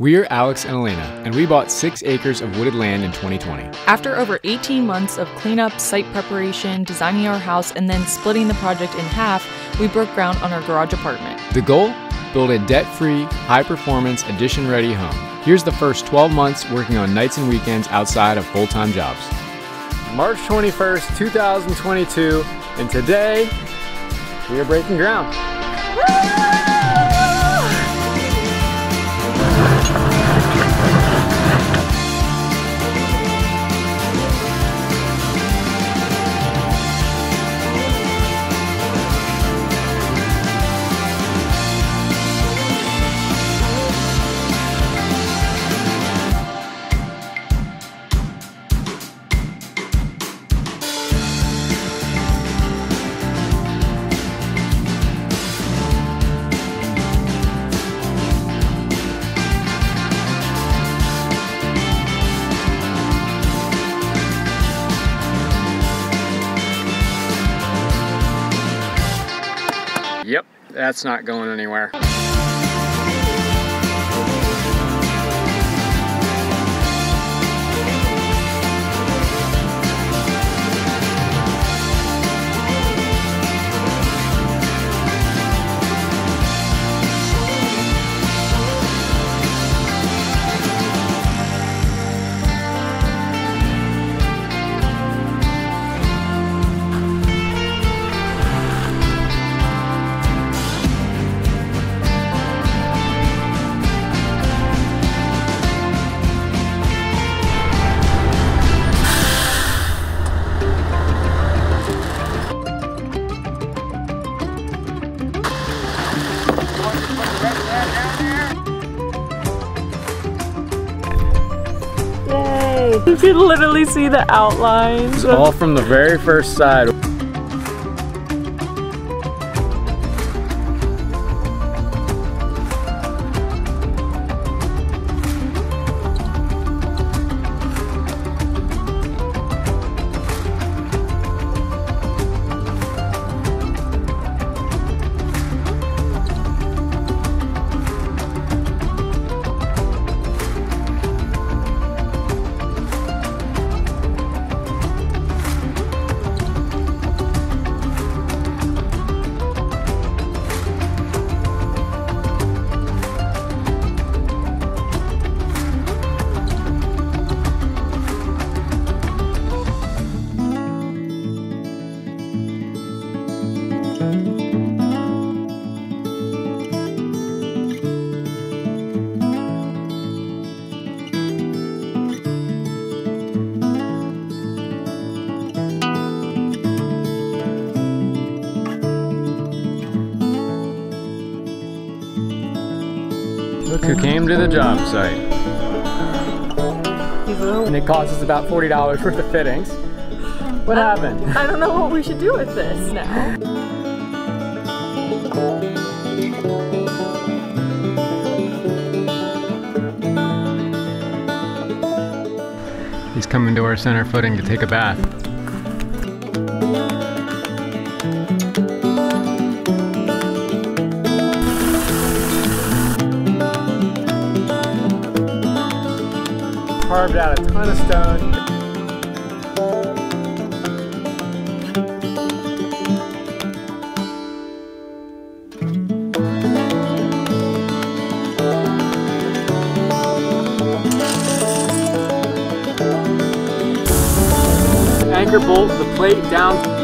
We're Alex and Elaina, and we bought six acres of wooded land in 2020. After over 18 months of cleanup, site preparation, designing our house, and then splitting the project in half, we broke ground on our garage apartment. The goal? Build a debt free, high performance, addition ready home. Here's the first 12 months working on nights and weekends outside of full time jobs. March 21st, 2022, and today we are breaking ground. That's not going anywhere. You can literally see the outlines. It's All from the very first side. Look who came to the job site. And it cost us about $40 worth of fittings. What happened? I don't know what we should do with this now. He's coming to our center footing to take a bath. Carved out a ton of stone. Anchor bolt the plate down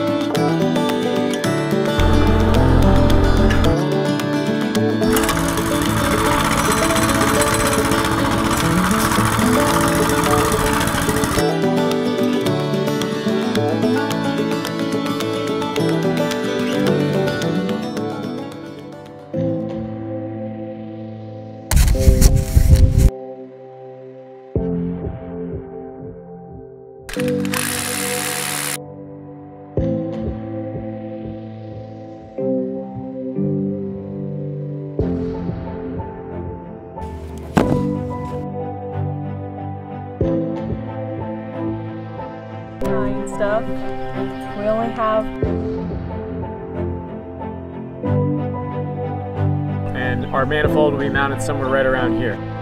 will be mounted somewhere right around here.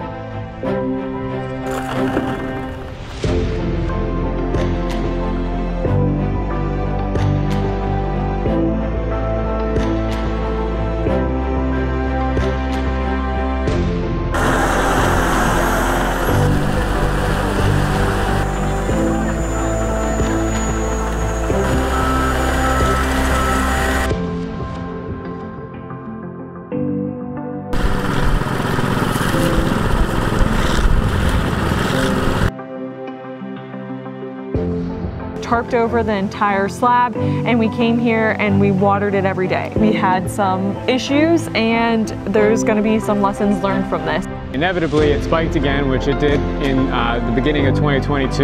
Tarped over the entire slab and we came here and we watered it every day. We had some issues and there's going to be some lessons learned from this. Inevitably it spiked again, which it did in uh, the beginning of 2022.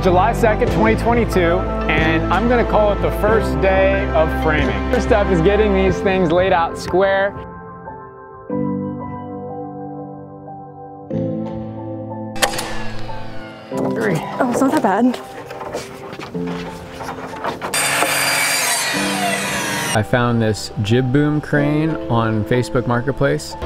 July 2nd, 2022, and I'm gonna call it the first day of framing. First step is getting these things laid out square. Three. Oh, it's not that bad. I found this jib boom crane on Facebook Marketplace.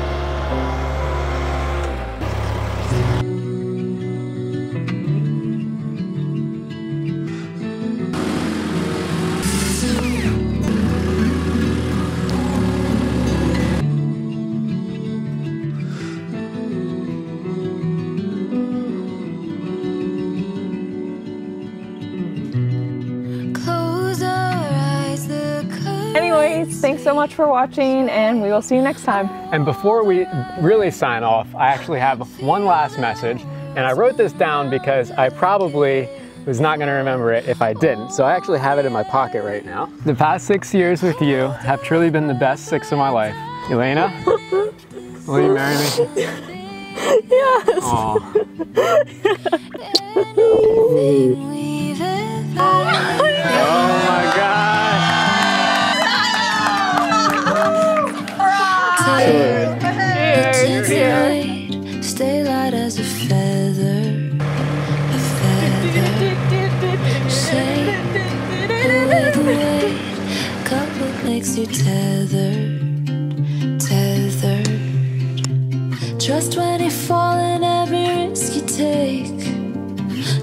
So much for watching and we will see you next time. And before we really sign off, I actually have one last message. And I wrote this down because I probably was not going to remember it if I didn't. So I actually have it in my pocket right now. The past six years with you have truly been the best six of my life. Elaina, will you marry me? Yes. Aww. oh my God. Cheers. Stay light as a feather, a feather. Shake the weight. What makes you tethered, tethered. Trust when you fall in every risk you take.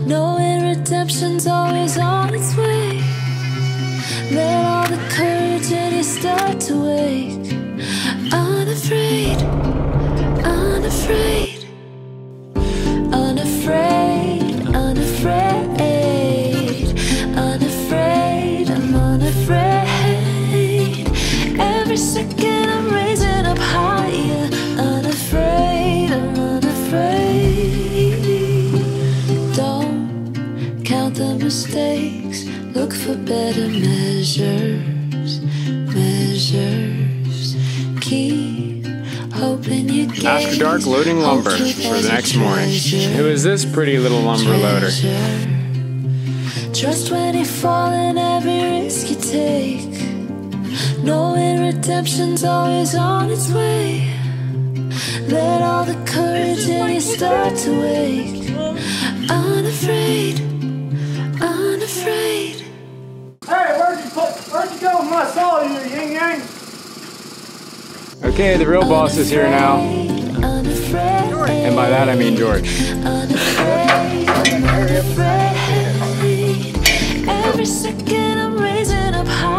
Knowing redemption's always on its way. Let all the courage in you start to wake. Unafraid, unafraid, unafraid, unafraid, unafraid. I'm unafraid. Every second I'm raising up higher. Unafraid, I'm unafraid. Don't count the mistakes. Look for better measures, After dark loading lumber for the next morning. Who is this pretty little lumber loader? Trust when you fall in every risk you take. Knowing redemption's always on its way. Let all the courage in you start to wake. Unafraid, unafraid. Hey, where'd you put, where'd you go when I saw you, yin yang? Okay, the real boss is here now. And by that I mean George. Every second I'm raising up higher.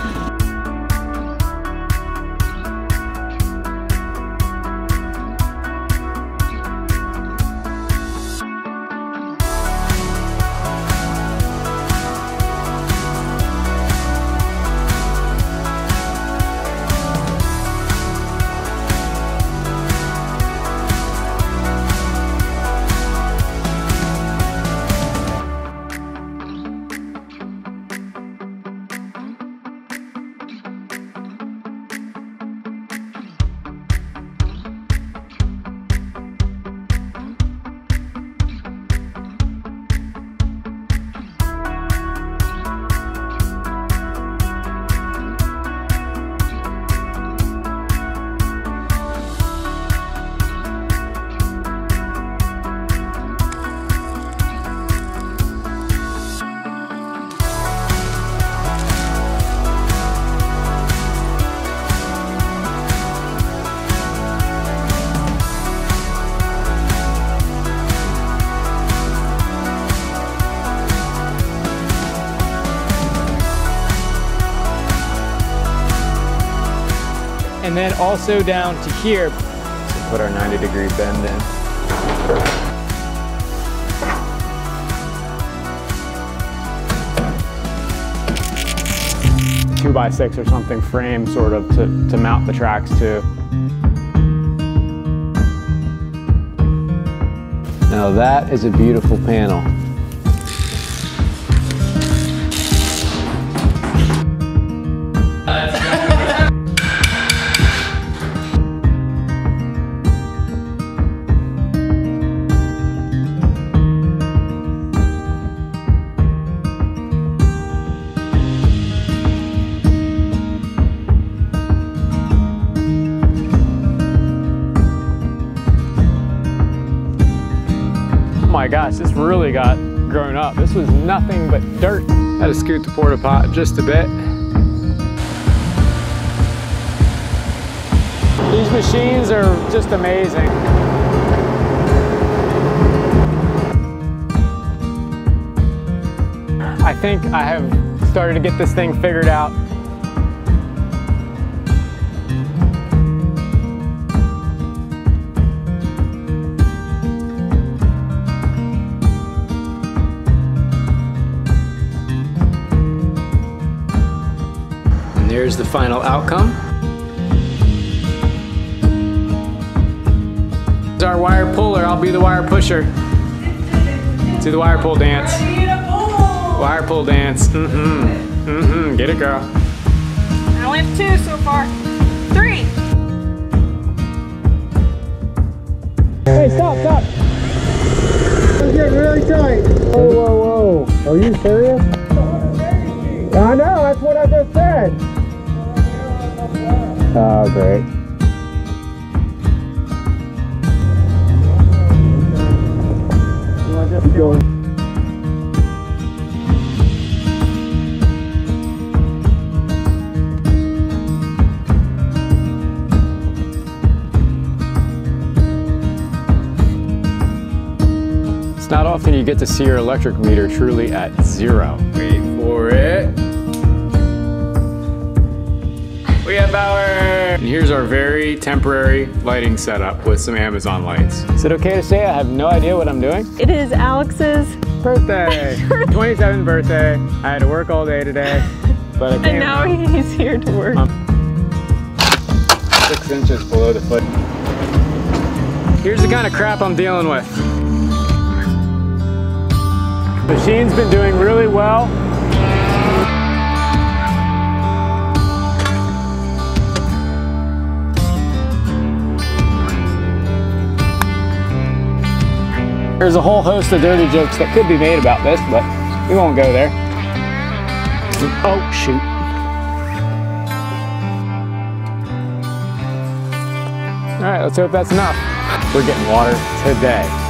and then also down to here. Put our 90 degree bend in. Two by six or something frame sort of to, to mount the tracks to. Now that is a beautiful panel. Gosh, this really got grown up. This was nothing but dirt. Had to scoot the porta pot just a bit. These machines are just amazing. I think I have started to get this thing figured out. The final outcome. It's our wire puller, I'll be the wire pusher. Do the wire pull dance. Wire pull dance. Mm-hmm. Mm-hmm. Get it, girl. I only have two so far. Three. Hey, stop, stop. It's getting really tight. Whoa, whoa, whoa. Are you serious? I know, that's what I just said. Oh, great. Going. It's not often you get to see your electric meter truly at zero. Wait for it. We have power! And here's our very temporary lighting setup with some Amazon lights. Is it okay to say I have no idea what I'm doing? It is Alex's, Birthday! 27th birthday. I had to work all day today, but I came and now out he's here to work. Um, six inches below the foot. Here's the kind of crap I'm dealing with. Machine's been doing really well. There's a whole host of dirty jokes that could be made about this, but we won't go there. Oh, shoot. All right, let's hope that's enough. We're getting water today.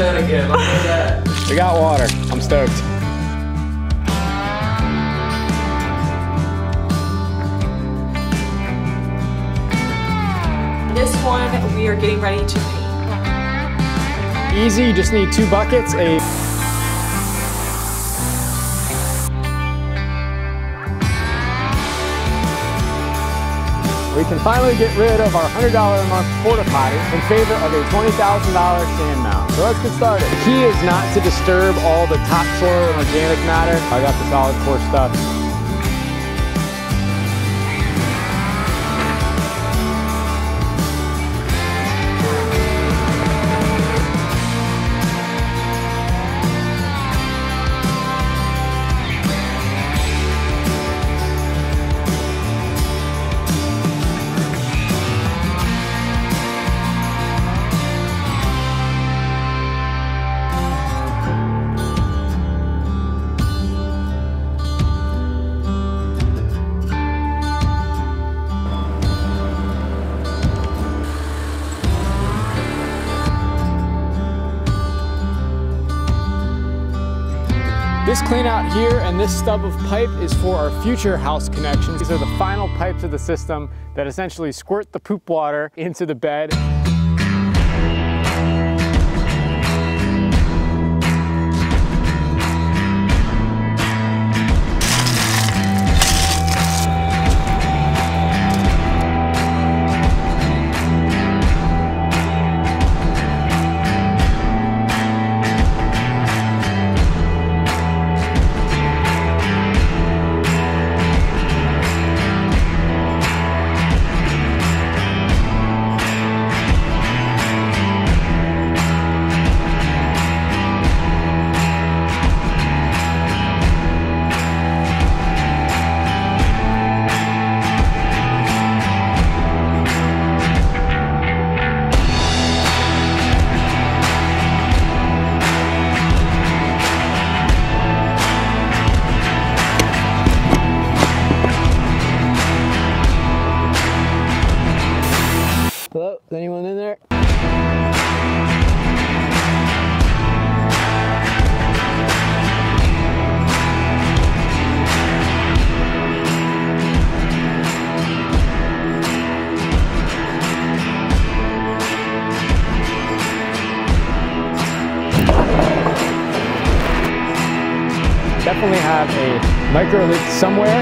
That again. I'll say that. We got water. I'm stoked. This one we are getting ready to paint. Easy, you just need two buckets, a We can finally get rid of our $100 a month porta potty in favor of a $20,000 sand mound. So let's get started. The key is not to disturb all the topsoil and organic matter. I got the solid core stuff. This clean out here and this stub of pipe is for our future house connections. These are the final pipes of the system that essentially squirt the poop water into the bed. Somewhere.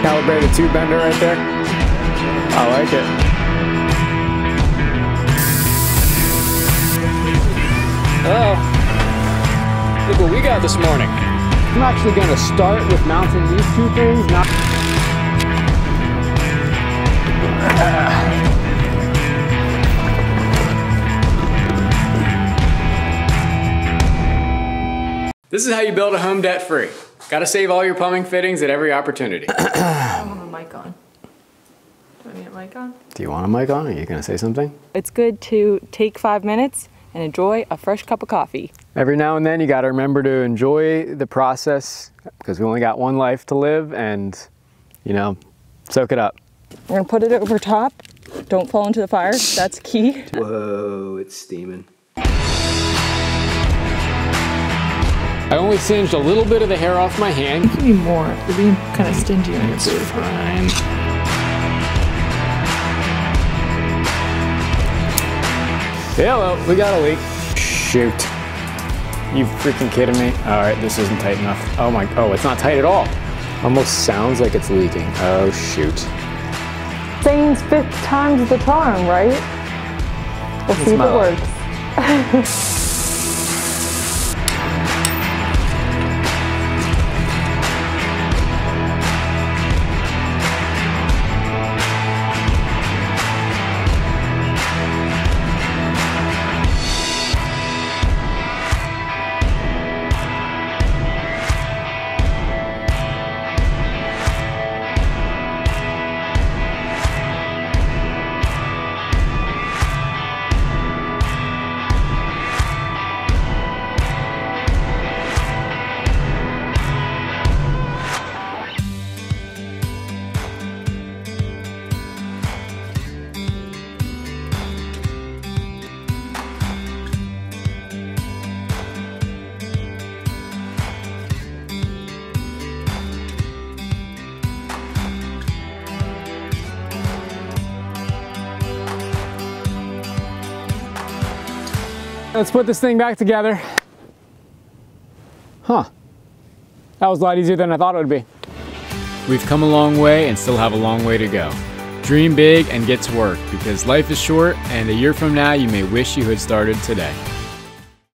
Calibrated tube bender right there. I like it. Oh, look what we got this morning. I'm actually going to start with mounting these two things. Not This is how you build a home debt free. Got to save all your plumbing fittings at every opportunity. I want a mic on. Do I need a mic on? Do you want a mic on? Are you going to say something? It's good to take five minutes and enjoy a fresh cup of coffee. Every now and then you got to remember to enjoy the process because we only got one life to live and, you know, soak it up. We're gonna put it over top. Don't fall into the fire. That's key. Whoa, it's steaming. I only singed a little bit of the hair off my hand. Give me more. You're being kind of stingy on your food. Fine. Yeah, well, we got a leak. Shoot. You freaking kidding me? All right, this isn't tight enough. Oh my, oh, it's not tight at all. Almost sounds like it's leaking. Oh, shoot. Saying's fifth time's the charm, right? We'll see if it works. Let's put this thing back together. Huh. That was a lot easier than I thought it would be. We've come a long way and still have a long way to go. Dream big and get to work because life is short and a year from now you may wish you had started today.